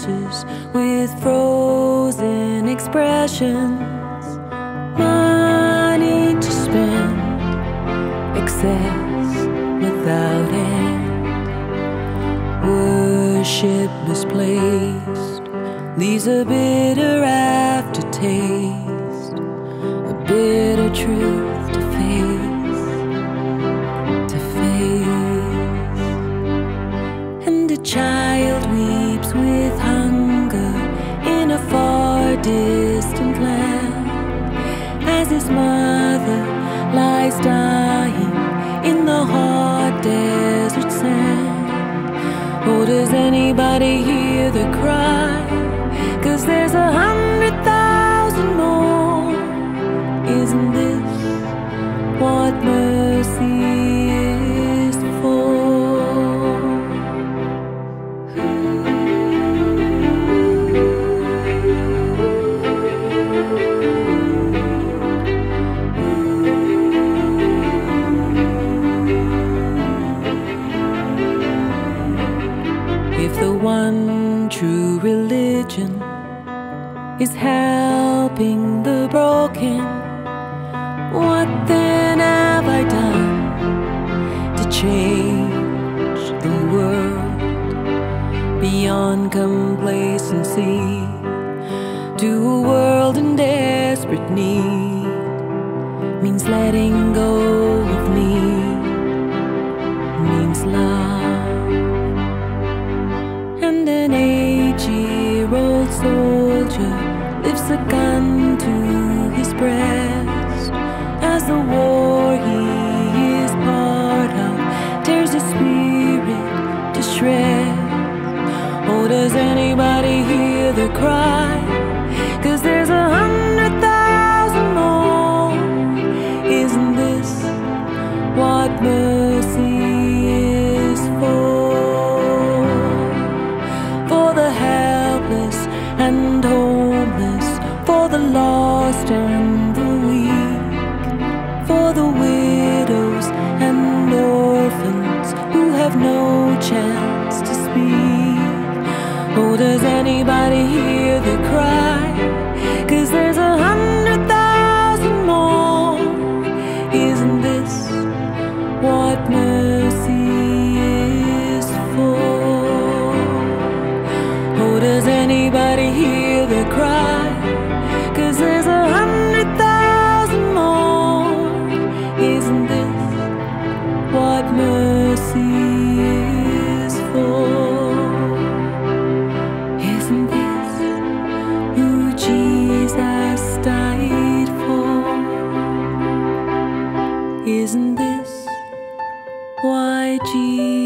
faces with frozen expressions. Money to spend, excess without end. Worship misplaced leaves a bitter aftertaste. His mother lies dying in the hot desert sand. Oh, does anybody hear the cry? Cause there's a hundred one true religion is helping the broken, what then have I done to change the world beyond complacency to a world in desperate need? Means letting go a gun to his breast as the war he is part of tears his spirit to shreds. Oh, does anybody hear the cry? Cause there's a hundred thousand more. Isn't this what mercy is for? For the helpless and homeless, the lost and the weak, for the widows and orphans who have no chance to speak. Oh, does anybody hear the cry? Cause there's a hundred thousand more. Isn't this what mercy is for? Oh, does anybody hear the cry? Isn't this why Jesus?